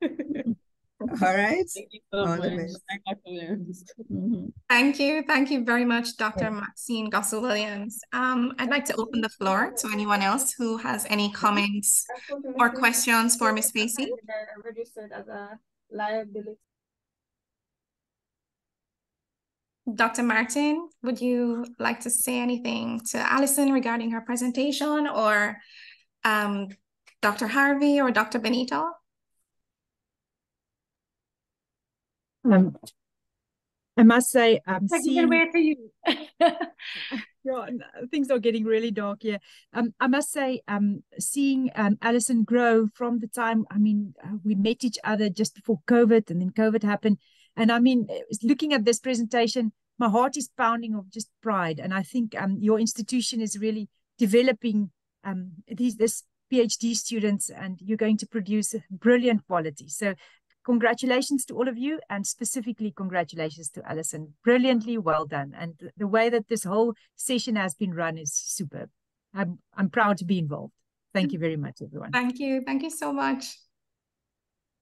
All right. Thank you so All much. Mm-hmm. Thank you. Thank you very much, Dr. Maxine Gossell Williams. Um, I'd like to open the floor to anyone else who has any comments or questions for Ms. Facey. Registered as a liability. Dr. Martin, would you like to say anything to Allison regarding her presentation or um, Dr. Harvey or Dr. Benita? Um, I must say, I'm it seeing, away to you. yeah, things are getting really dark here. Um, I must say, um, seeing um, Alison grow from the time, I mean, uh, we met each other just before COVID, and then COVID happened, and I mean, uh, looking at this presentation, my heart is pounding of just pride, and I think um, your institution is really developing um these this PhD students, and you're going to produce brilliant quality. So congratulations to all of you and specifically congratulations to Alison. Brilliantly well done. And the way that this whole session has been run is superb. I'm I'm proud to be involved. Thank you very much, everyone. Thank you. Thank you so much.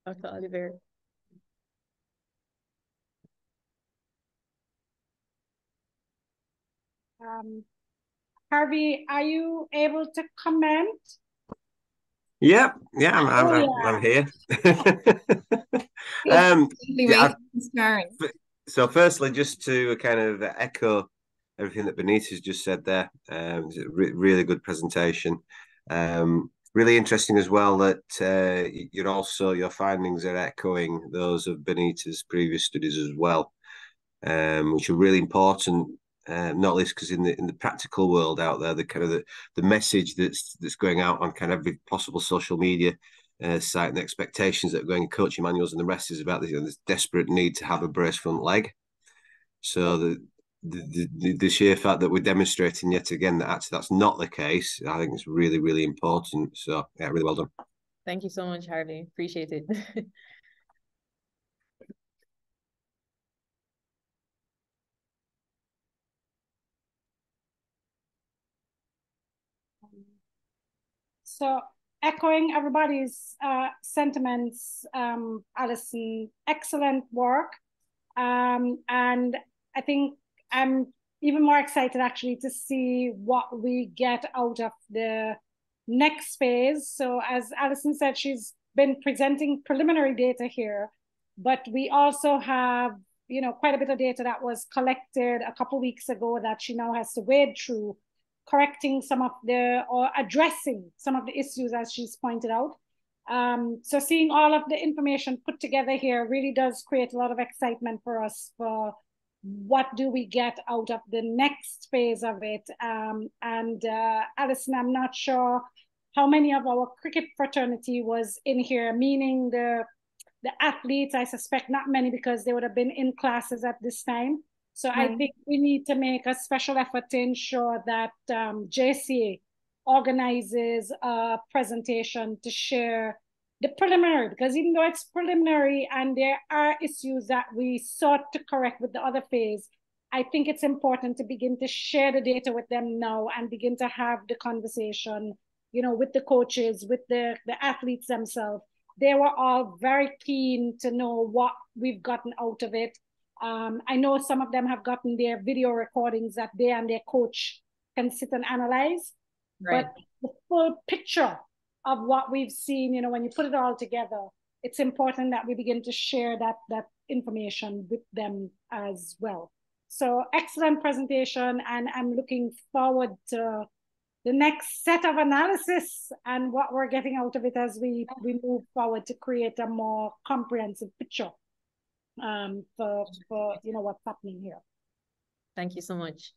Dr. Olivier. Um, Harvey, are you able to comment? Yep, yeah, I'm, I'm, Oh, I'm, I'm here. um, yeah, I- so firstly, just to kind of echo everything that Benita's just said there, um, it's a re- really good presentation. Um, really interesting as well that uh, you're also your findings are echoing those of Benita's previous studies as well, um, which are really important. Uh, not least because in the in the practical world out there, the kind of the, the message that's that's going out on kind of every possible social media uh, site and the expectations that are going in coaching manuals and the rest is about this, you know, this desperate need to have a brace front leg. So the the, the the sheer fact that we're demonstrating yet again that actually that's not the case, I think it's really really important. So yeah, really well done. Thank you so much, Harvey. Appreciate it. So echoing everybody's uh, sentiments, um, Alison, excellent work. Um, and I think I'm even more excited actually to see what we get out of the next phase. So as Alison said, she's been presenting preliminary data here, but we also have, you know, quite a bit of data that was collected a couple weeks ago that she now has to wade through correcting some of the or addressing some of the issues as she's pointed out. Um, so seeing all of the information put together here really does create a lot of excitement for us for what do we get out of the next phase of it. Um, and uh, Alison, I'm not sure how many of our cricket fraternity was in here, meaning the the athletes, I suspect not many because they would have been in classes at this time. So I think we need to make a special effort to ensure that um, JCA organizes a presentation to share the preliminary, because even though it's preliminary and there are issues that we sought to correct with the other phase, I think it's important to begin to share the data with them now and begin to have the conversation, you know, with the coaches, with the, the athletes themselves. They were all very keen to know what we've gotten out of it Um, I know some of them have gotten their video recordings that they and their coach can sit and analyze. Right. But the full picture of what we've seen, you know, when you put it all together, it's important that we begin to share that that information with them as well. So excellent presentation, and I'm looking forward to the next set of analysis and what we're getting out of it as we, we move forward to create a more comprehensive picture um, for, for you know what's happening here. Thank you so much.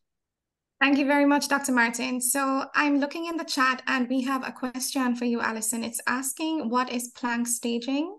Thank you very much, Dr. Martin. So I'm looking in the chat and we have a question for you, Alison. It's asking, what is plank staging?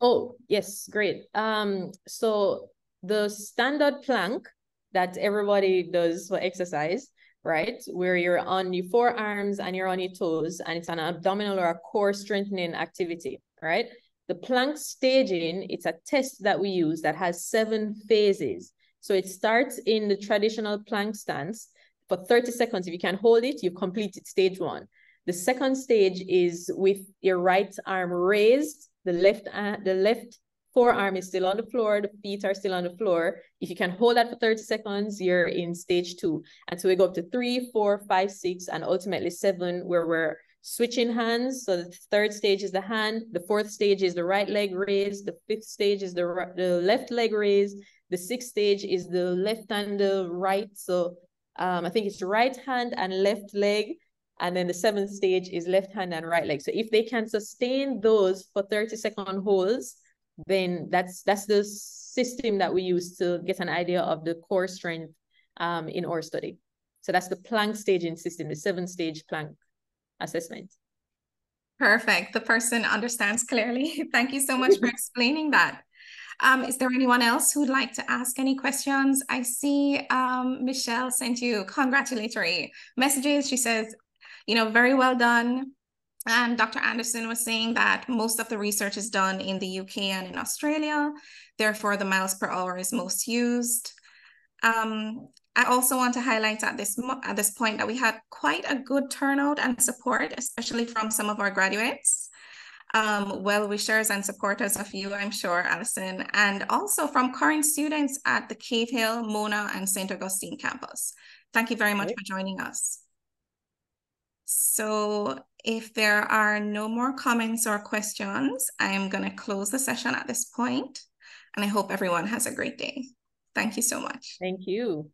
Oh, yes, great. Um, so the standard plank that everybody does for exercise, right? Where you're on your forearms and you're on your toes, and it's an abdominal or a core strengthening activity, right? The plank staging, it's a test that we use that has seven phases. So it starts in the traditional plank stance for 30 seconds. If you can hold it, you've completed stage one. The second stage is with your right arm raised, the left, uh, the left forearm is still on the floor, the feet are still on the floor. If you can hold that for 30 seconds, you're in stage two. And so we go up to three, four, five, six, and ultimately seven, where we're switching hands. So the third stage is the hand. The fourth stage is the right leg raised. The fifth stage is the, the left leg raised. The sixth stage is the left and the right. So um, I think it's right hand and left leg. And then the seventh stage is left hand and right leg. So if they can sustain those for 30 second holds, then that's that's the system that we use to get an idea of the core strength um, in our study. So that's the plank staging system, the seven stage plank assessment. Perfect. The person understands clearly. Thank you so much for explaining that. Um, is there anyone else who'd like to ask any questions? I see um, Michelle sent you congratulatory messages. She says, you know, very well done. And Dr. Anderson was saying that most of the research is done in the UK and in Australia. Therefore, the miles per hour is most used. Um, I also want to highlight at this at this point that we had quite a good turnout and support, especially from some of our graduates, um, well wishers and supporters of you, I'm sure, Alison, and also from current students at the Cave Hill, Mona, and St. Augustine campus. Thank you very much for joining us. So if there are no more comments or questions, I am going to close the session at this point, and I hope everyone has a great day. Thank you so much. Thank you.